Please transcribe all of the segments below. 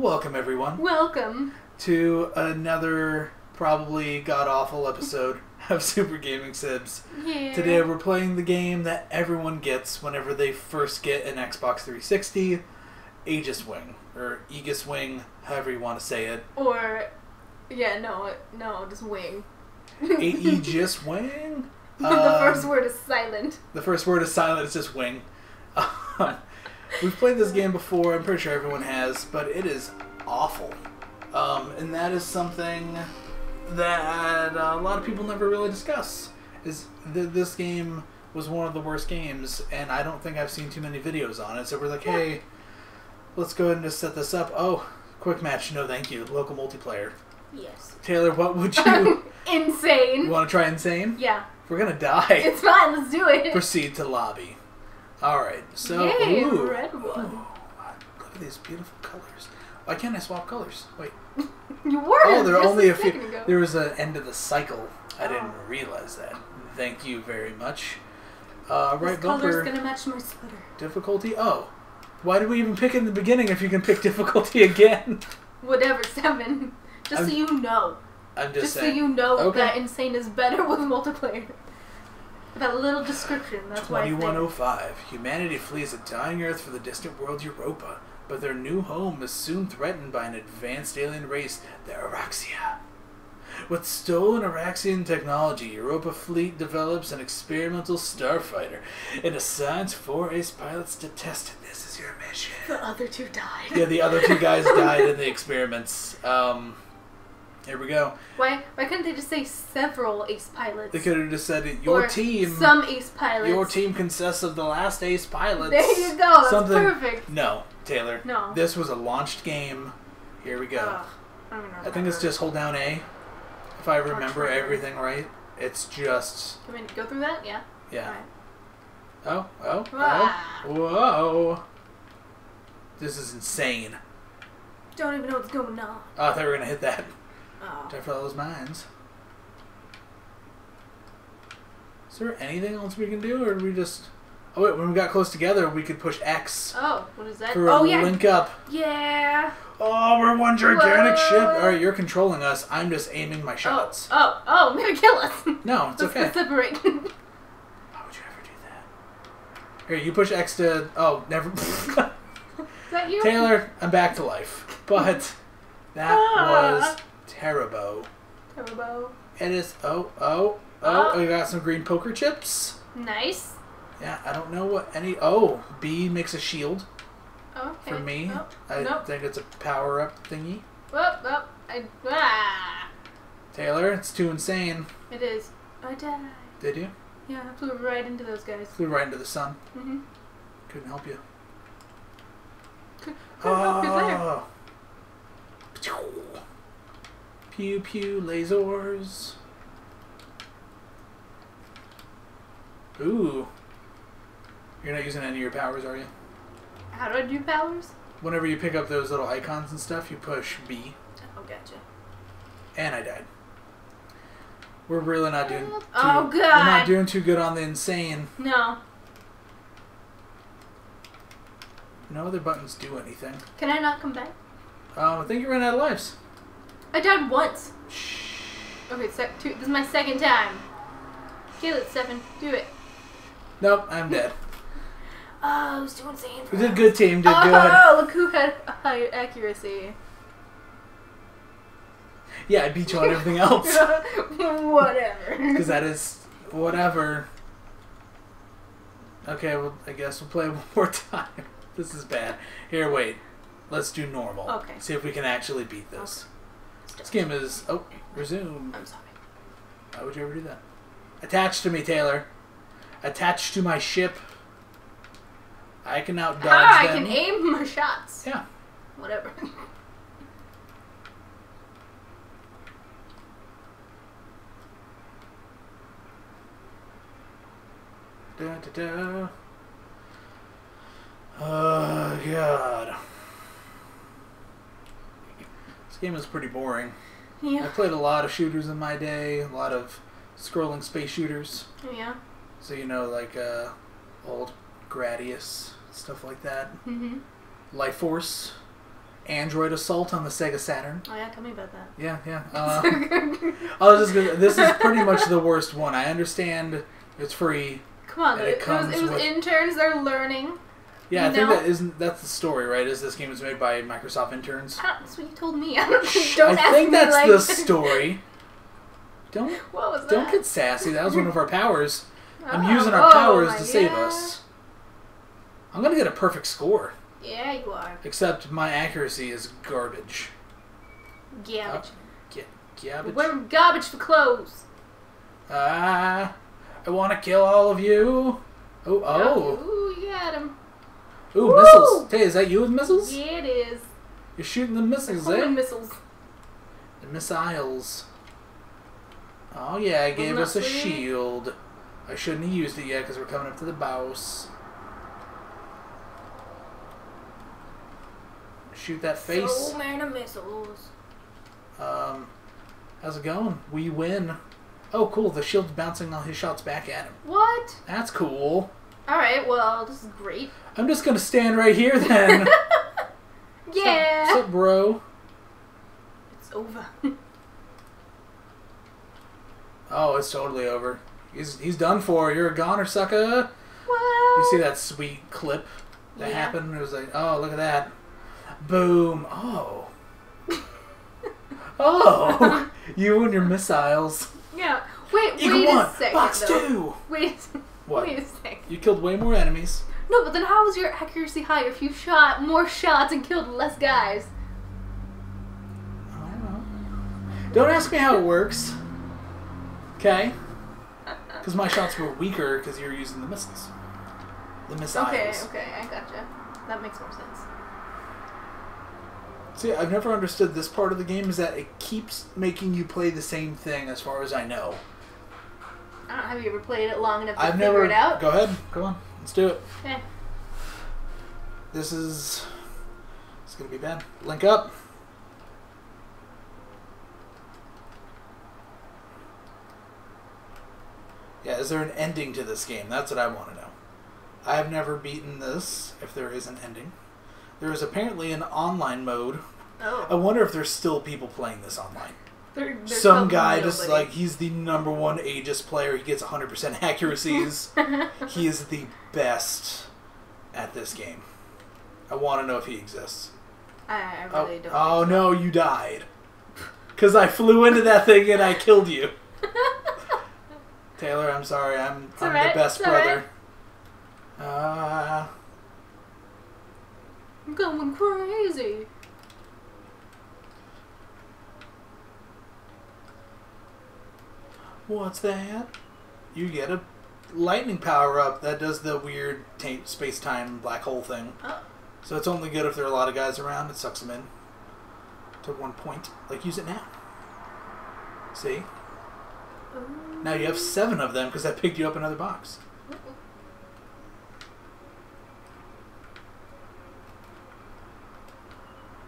Welcome, everyone, Welcome. to another probably god awful episode of Super Gaming Sibs. Yeah. Today, we're playing the game that everyone gets whenever they first get an Xbox 360 Aegis Wing, or Aegis Wing, however you want to say it. Or, yeah, no, no, just wing. Aegis Wing? the Um, first word is silent. The first word is silent, it's just wing. We've played this game before, I'm pretty sure everyone has, but it is awful. Um, and that is something that uh, a lot of people never really discuss. Is th- this game was one of the worst games, and I don't think I've seen too many videos on it. So we're like, hey, let's go ahead and just set this up. Oh, quick match, no thank you, local multiplayer. Yes. Taylor, what would you, Insane. you want to try insane? Yeah. We're gonna die. It's fine, let's do it. Proceed to lobby. All right. So, Yay, ooh, red one. Ooh, look at these beautiful colors. Why can't I swap colors? Wait. You were. Oh, there are only a few. ago. There was an end of the cycle. I didn't Oh. realize that. Thank you very much. Uh, This right color's bumper gonna match my sweater. difficulty. Oh, why did we even pick in the beginning if you can pick difficulty again? Whatever, seven. Just so I'm- you know. I'm just, Just, so you know Okay. that insane is better with multiplayer. That little description. That's why. 2105. Humanity flees a dying Earth for the distant world Europa, but their new home is soon threatened by an advanced alien race, the Araxia. With stolen Araxian technology, Europa fleet develops an experimental starfighter and assigns four ace pilots to test it. This is your mission. The other two died. Yeah, the other two guys died in the experiments. Um, here we go. Why? Why couldn't they just say several ace pilots? They could have just said, "Your Or team, Some ace pilots. your team consists of the last ace pilots." There you go. That's Something- perfect. No, Taylor. No. This was a launched game. Here we go. Ugh, I, don't I think it's just hold down A. If I remember everything right, it's just. Can we go through that? Yeah. yeah. Alright. Oh, oh, Ah. oh, whoa! This is insane. Don't even know what's going on. Oh, I thought we were gonna hit that. Oh. Time for those mines. Is there anything else we can do, or do we just? Oh wait, when we got close together, we could push X Oh, what is that? for a oh yeah. link up. Yeah. Oh, we're one gigantic Whoa. ship. All right, you're controlling us. I'm just aiming my shots. Oh, oh, oh, I'm gonna kill us. No, it's Let's okay. separate. Why would you ever do that? Here, you push X to. Oh, never. is that you? Taylor, I'm back to life. But that Ah. was terrible. Turbo. It is. Oh, oh, oh. Oh. We got some green poker chips. Nice. Yeah, I don't know what any. Oh, B makes a shield Okay. for me. Oh, I nope. think it's a power up thingy. Oh, oh, I, ah. Taylor, it's too insane. It is. I died. Did you? Yeah, I flew right into those guys. Flew right into the sun. Mm-hmm. Couldn't help you. Couldn't Oh, who's there? Oh. Pew pew lasers. Ooh. You're not using any of your powers, are you? How do I do powers? Whenever you pick up those little icons and stuff, you push B. Oh, gotcha. And I died. We're really not doing. Too, Oh, We're not doing too good on the insane. No. No other buttons do anything. Can I not come back? Um, I think you ran out of lives. I died once. Shh. Okay, sec- two, this is my second time. Kill it, Stephan. Do it. Nope, I'm dead. Oh, I was too insane. We did good, team. Did oh, good. Oh, look who had high accuracy. Yeah, I beat you on everything else. Whatever. Because that is whatever. Okay, well, I guess we'll play one more time. This is bad. Here, wait. Let's do normal. Okay. See if we can actually beat this. This game is. Oh, resume. I'm sorry. Why would you ever do that? Attach to me, Taylor. Attach to my ship. I can outdodge Ah, I them. can aim my shots. Yeah. Whatever. Da, da, da. Oh, God. Game is pretty boring. I played a lot of shooters in my day, a lot of scrolling space shooters. Yeah. So, you know, like uh, old Gradius, stuff like that. Mm-hmm. Life Force, Android Assault on the Sega Saturn. Oh yeah, tell me about that. Yeah, yeah. Uh, I was just gonna, this is pretty much the worst one. I understand it's free. Come on, it it was, it was with- interns. They're learning. Yeah, I You think know? that isn't that's the story, right? Is this game is made by Microsoft interns? I don't, that's what you told me. I don't, don't I think that's like, the story. Don't What was that? don't get sassy. That was one of our powers. I'm Oh, using our oh powers to save God. us. I'm gonna get a perfect score, Yeah, you are. except my accuracy is garbage. Garbage. Garbage. Wear garbage for clothes. Ah, I want to kill all of you. Oh, oh, Ooh, you got him. Ooh, Woo! missiles. Hey, is that you with missiles? Yeah, it is. You're shooting the missiles, Homing eh? missiles. The missiles. Oh yeah, I gave us a shield. I shouldn't have used it yet because we're coming up to the boss. Shoot that face. So many missiles. Um, how's it going? We win. Oh, cool. The shield's bouncing all his shots back at him. What? That's cool. Alright, well, this is great. I'm just gonna stand right here then. Yeah. What's up, bro? it's over. Oh, it's totally over. He's he's done for. You're a goner, sucker. what? You see that sweet clip that Yeah. happened? It was like, oh, look at that. Boom. Oh. oh. you and your missiles. Yeah. Wait, Eagle wait one, a second. box though. two. Wait, What? wait a second. You killed way more enemies. No, but then how is your accuracy higher if you shot more shots and killed less guys? I don't know. Don't ask me how it works. Okay? Because my shots were weaker because you were using the missiles. The missiles. Okay, okay, I gotcha. That makes more sense. See, I've never understood this part of the game is that it keeps making you play the same thing as far as I know. I don't know, have you ever played it long enough to I've figure never. it out? Go ahead. Come on. Let's do it. Okay. This is. It's gonna be bad. Link up. Yeah, is there an ending to this game? That's what I want to know. I've never beaten this, if there is an ending. There is apparently an online mode. Oh. I wonder if there's still people playing this online. There- there's Some guy just like, he's the number one Aegis player. He gets 100% accuracies. he is the best at this game. I want to know if he exists. I, I Oh, really don't. oh no, you died. Because I flew into that thing and I killed you. Taylor, I'm sorry. I'm, I'm alright, the best it's brother. Uh, I'm going crazy. What's that? You get a lightning power up that does the weird space time black hole thing. Oh. So it's only good if there are a lot of guys around. It sucks them in to one point. Like, use it now. See? Now you have seven of them because I picked you up another box.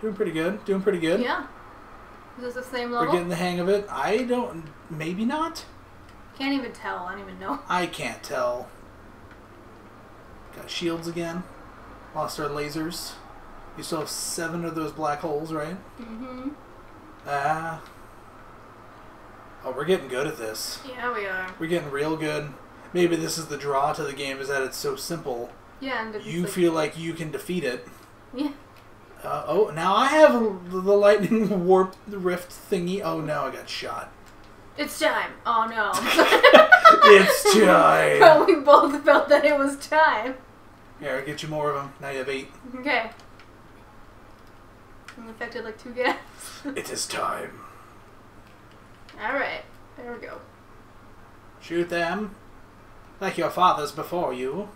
Doing pretty good. Doing pretty good. Yeah. Is this the same We're getting the hang of it. I don't. Maybe not. Can't even tell. I don't even know. I can't tell. Got shields again. Lost our lasers. You still have seven of those black holes, right? Mm-hmm. Ah. oh, we're getting good at this. Yeah, we are. We're getting real good. Maybe this is the draw to the game is that it's so simple. Yeah, and You feel like you can defeat it. Yeah. Uh, oh, now I have the lightning warp rift thingy. Oh no, I got shot. It's time. Oh no. It's time. Well, we both felt that it was time. Here, I'll get you more of them. Now you have eight. Okay. I'm infected like two guys. It is time. Alright. There we go. Shoot them. Like your fathers before you.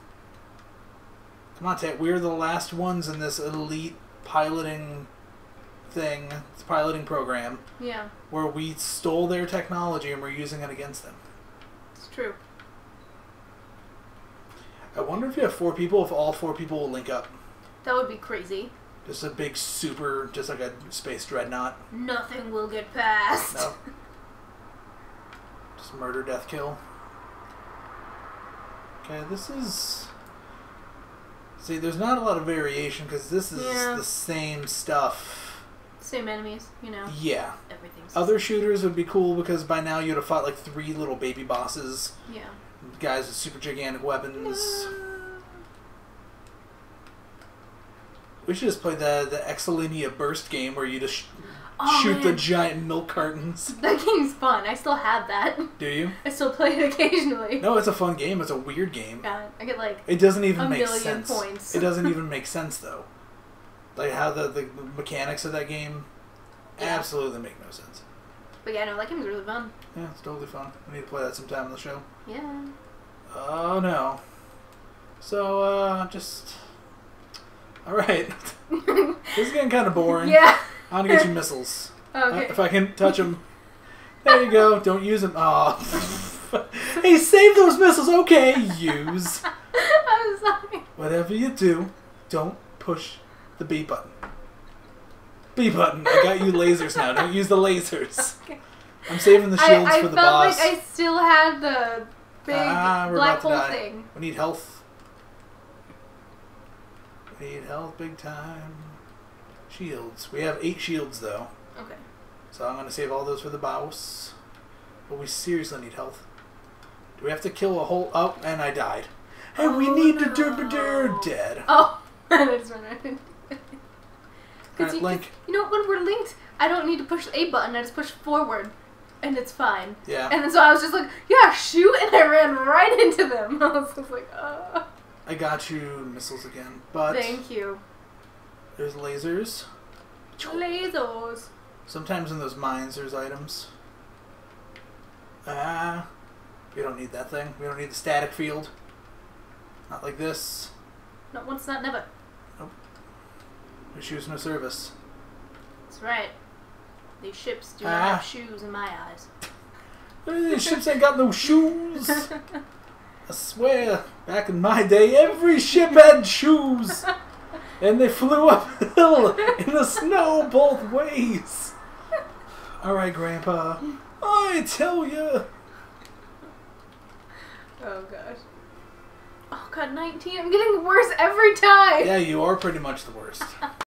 Come on, Tate. We're the last ones in this elite piloting thing, this piloting program, Yeah, where we stole their technology and we're using it against them. it's true. I wonder if you have four people, if all four people will link up. That would be crazy. Just a big super, just like a space dreadnought. Nothing will get past. No. Just murder, death, kill. Okay, this is. See, there's not a lot of variation because this is Yeah. the same stuff Same enemies, you know. Yeah. Everything's Other shooters would be cool because by now you'd have fought like three little baby bosses, Yeah. guys with super gigantic weapons. We should just play the the Exilinia Burst game where you just Oh, shoot the giant milk cartons. That game's fun. I still have that. Do you? I still play it occasionally. No, it's a fun game. It's a weird game. God, I get like It doesn't even A make sense. points. It doesn't even make sense though. Like how the, the mechanics of that game Yeah. absolutely make no sense. But yeah, no, that game's really fun. Yeah, it's totally fun. We need to play that sometime on the show. Yeah. Oh no. So uh just Alright. this is getting kinda boring. yeah. I wanna get you missiles. Uh, if I can touch them. There you go. Don't use them. Oh. hey, save those missiles. Okay, use. I'm sorry. Whatever you do, don't push the B button. B button. I got you lasers now. Don't use the lasers. Okay. I'm saving the shields I, I for the felt boss. like I still had the big Ah, black hole thing. We need health. We need health big time. Shields. We have eight shields though. Okay. So I'm gonna save all those for the boss. But we seriously need health. Do we have to kill a whole oh and I died. Hey, we Oh, need to no. do do dead. Oh, I just ran right into it. 'Cause you, Link. you know, when we're linked, I don't need to push the A button. I just push forward, and it's fine. Yeah. And so I was just like, yeah, shoot, and I ran right into them. I was just like, oh, I got you missiles again. But thank you. There's lasers. Lasers. Sometimes in those mines there's items. Ah. we don't need that thing. We don't need the static field. Not like this. Not once, not never. No shoes, no service. That's right. These ships do Ah. not have shoes in my eyes. These ships ain't got no shoes. I swear, back in my day, every ship had shoes. And they flew uphill in the snow both ways. Alright, Grandpa. I tell you. Oh gosh. Oh god, 19. I'm getting worse every time. Yeah, you are pretty much the worst.